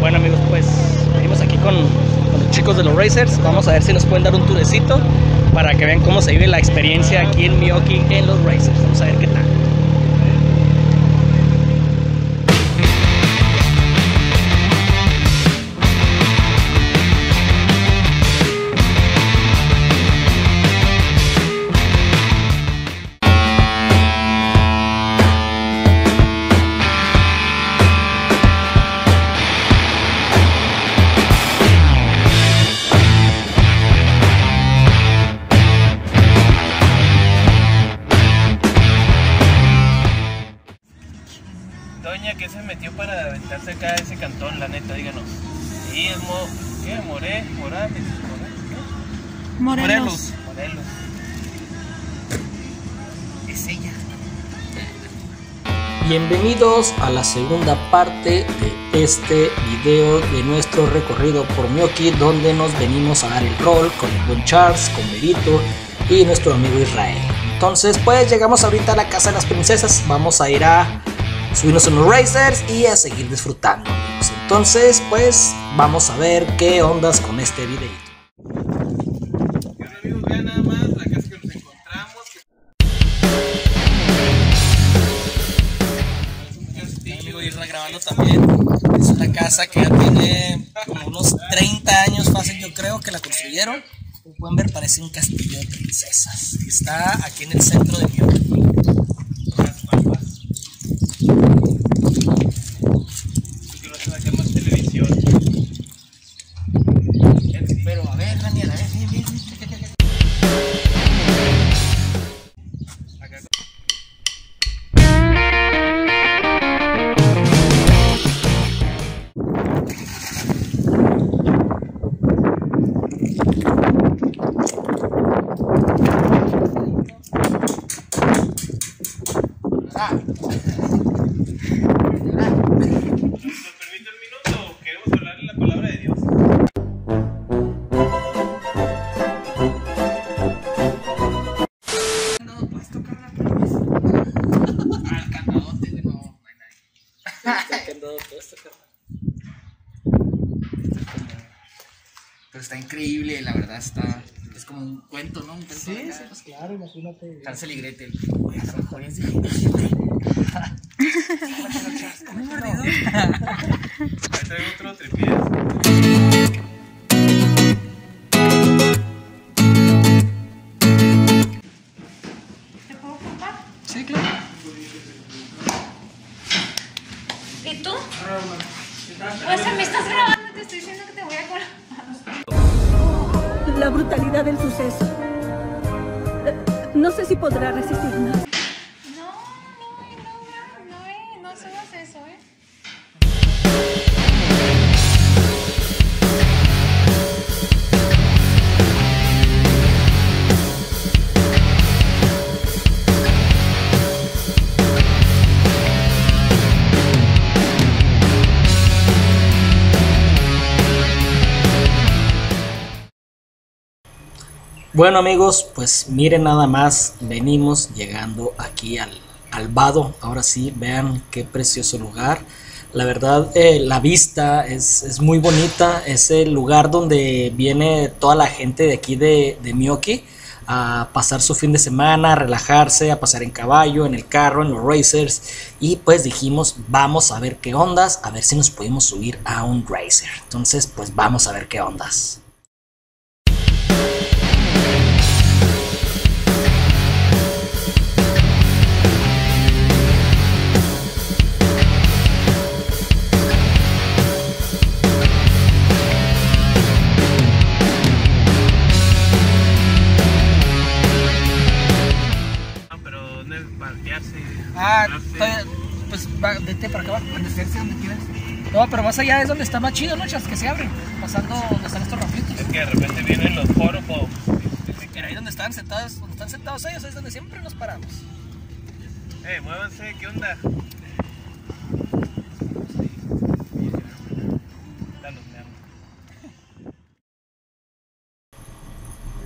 Bueno amigos, pues venimos aquí con, los chicos de los Racers. Vamos a ver si nos pueden dar un tourecito para que vean cómo se vive la experiencia aquí en Miyoki en los Racers. Vamos a ver qué tal. Doña, ¿qué se metió para aventarse acá a ese cantón, la neta? Díganos. Sí, es mo... ¿Qué? More... Morales. Morales. ¿qué? Morelos. Morelos. Es ella. Bienvenidos a la segunda parte de este video de nuestro recorrido por Miyoki donde nos venimos a dar el rol con el buen Charles, con Berito y nuestro amigo Israel. Entonces pues llegamos ahorita a la casa de las princesas, vamos a ir a subirnos en los racers y a seguir disfrutando amigos. Entonces pues vamos a ver qué ondas con este videito. Grabando también. Es una casa que ya tiene como unos 30 años fácil, yo creo, que la construyeron. Como pueden ver, parece un castillo de princesas. Está aquí en el centro de Miyoki. Las puesto, carnal. Pero está increíble, la verdad está. Es como un cuento, ¿no? Un cuento Sí, acá. sí, pues claro, imagínate. Hansel y Gretel. Ahí traigo otro tripié. Tú? O sea, me estás grabando, te estoy diciendo que te voy a grabar. la brutalidad del suceso. Eh, No sé si podrá resistir más. No, no, eh, no, no, no, eh, no hacemos eso, eh. Bueno amigos, pues miren nada más, venimos llegando aquí al, al vado. Ahora sí, vean qué precioso lugar. La verdad, eh, la vista es, es muy bonita. Es el lugar donde viene toda la gente de aquí de, de Miyoki a pasar su fin de semana, a relajarse, a pasar en caballo, en el carro, en los racers. Y pues dijimos, vamos a ver qué ondas, a ver si nos podemos subir a un racer. Entonces, pues vamos a ver qué ondas. Vete para acá. Donde sea, donde quieras. No, pero más allá es donde está más chido, ¿no? Chas, que se abre, pasando donde están estos rampitos. Es que de repente vienen los forofos. Era ahí donde están sentados, donde están sentados ellos, es donde siempre nos paramos. Eh, muévanse, ¿qué onda?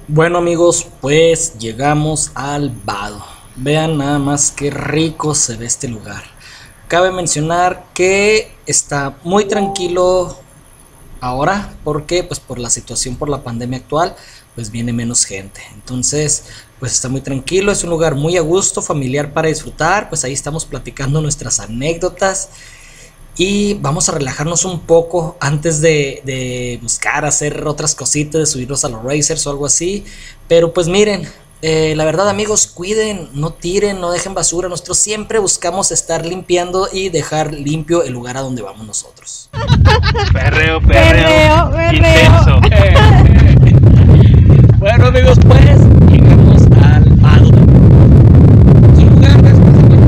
Bueno amigos, pues llegamos al vado. Vean nada más qué rico se ve este lugar. Cabe mencionar que está muy tranquilo, ahora porque pues por la situación por la pandemia actual pues viene menos gente. Entonces pues está muy tranquilo es un lugar muy a gusto familiar para disfrutar. Pues ahí estamos platicando nuestras anécdotas y vamos a relajarnos un poco antes de, de buscar hacer otras cositas de subirnos a los racers o algo así. Pero pues miren eh, la verdad amigos, cuiden, no tiren, no dejen basura. Nosotros siempre buscamos estar limpiando y dejar limpio el lugar a donde vamos nosotros. Perreo, Perreo, perreo. perreo. Intenso. Bueno amigos, pues llegamos al Vado. Es un lugar ¿ves?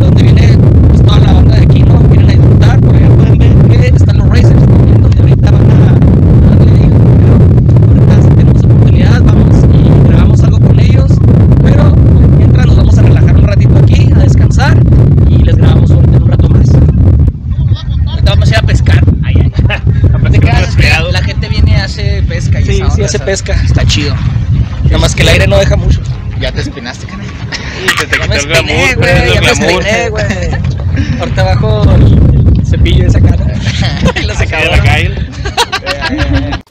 donde viene pues, toda la banda de aquí, ¿no? Vienen a disfrutar, por allá pueden ver que están los racers corriendo y ahorita van a darle ahí, pero ahorita si tenemos oportunidad vamos y grabamos algo con ellos, pero mientras nos vamos a relajar un ratito aquí, a descansar y les grabamos ahorita en un rato más. Ahorita vamos a ir a pescar. Ay, ay. ¿De qué haces? Resfriado. La gente viene y hace pesca y Sí, esa sí onda, hace ¿sabes? pesca, está chido. Nada más que el aire no deja mucho. Ya te espinaste, canal. Y se te Ya me el espiné, güey, ya el me espiné, güey. Ahorita bajo el cepillo de esa cara. Y la Así de la secadora.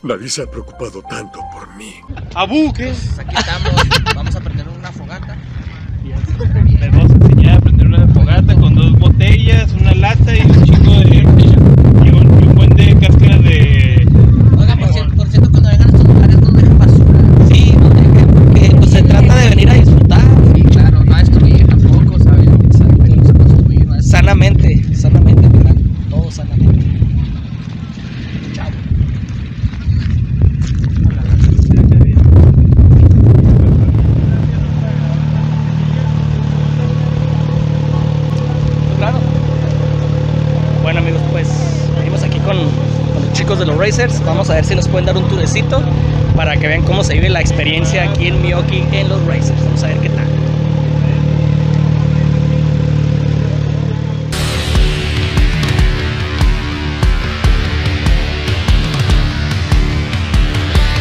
Nadie se ha preocupado tanto por mí. Abu, ¿qué? Pues aquí estamos, vamos a prender una fogata. Les vamos a enseñar a prender una fogata con dos botellas, una lata y un chico de. y un, y un buen de cáscara de. Oiga, por cierto, por cierto, cuando vengan a estos lugares no dejen basura. Sí, no dejen, porque pues, se trata de venir a disfrutar Sí, claro, no a destruir tampoco, ¿sabes? Exacto, no se puede destruir, no a destruir. sanamente, sanamente, ¿verdad? todo sanamente. Chao. Claro. Bueno amigos, pues venimos aquí con, con los chicos de los Vamos a ver si nos pueden dar un tourecito para que vean cómo se vive la experiencia aquí en Miyoki en los Racers. Vamos a ver qué tal.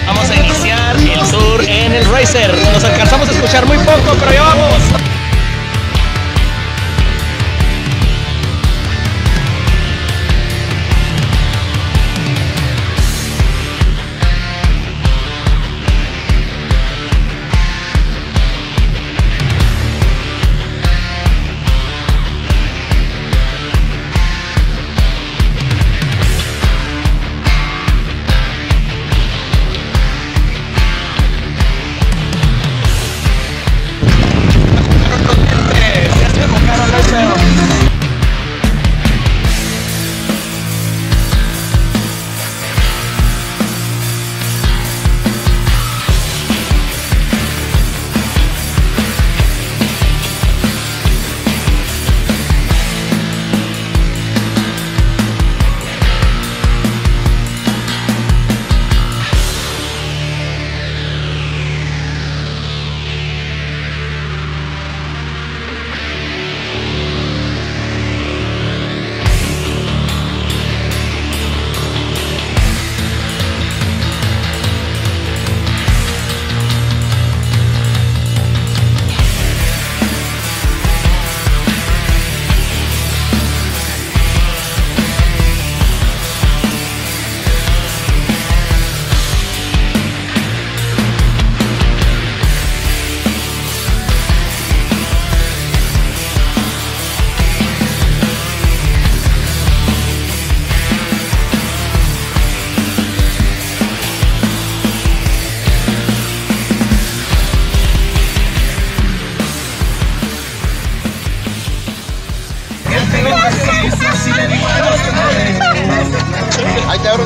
Vamos a iniciar el tour en el Racer. Nos alcanzamos a escuchar muy poco, pero ya vamos.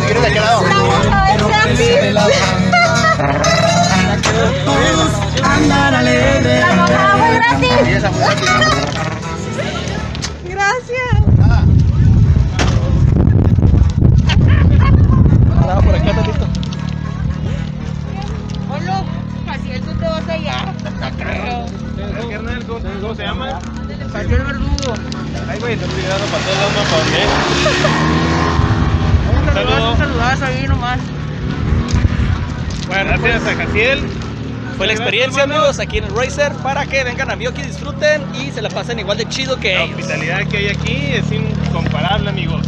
Te quieres de lado. Sí, esa fue Nada, por acá tantito. Carnal, ¿cómo, cómo se llama? Verdugo. Ay, güey, estás tirando para todos lados, ¿no? ¿para dónde? Un. Saludas ahí nomás. Bueno, gracias a Jaciel. Fue la experiencia, amigos, aquí en el Racer para que vengan a Miyoki, disfruten y se la pasen igual de chido que La ellos. hospitalidad que hay aquí es incomparable, amigos.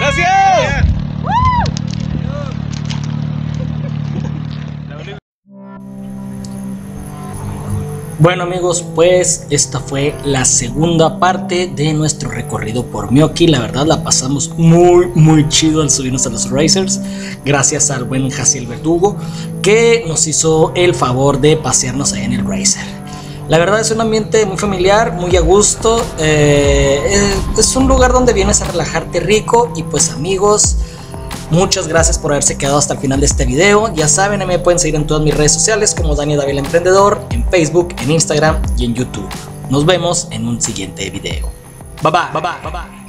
¡Gracias! Bueno amigos, pues esta fue la segunda parte de nuestro recorrido por Miyoki. La verdad la pasamos muy muy chido al subirnos a los Racers. Gracias al buen Jaciel Verdugo que nos hizo el favor de pasearnos ahí en el Racer. La verdad es un ambiente muy familiar, muy a gusto. eh, es un lugar donde vienes a relajarte rico y pues amigos. Muchas gracias por haberse quedado hasta el final de este video. Ya saben, me pueden seguir en todas mis redes sociales como Daniel David Emprendedor, en Facebook, en Instagram y en YouTube. Nos vemos en un siguiente video. Bye bye, bye bye.